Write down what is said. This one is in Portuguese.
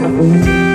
próxima.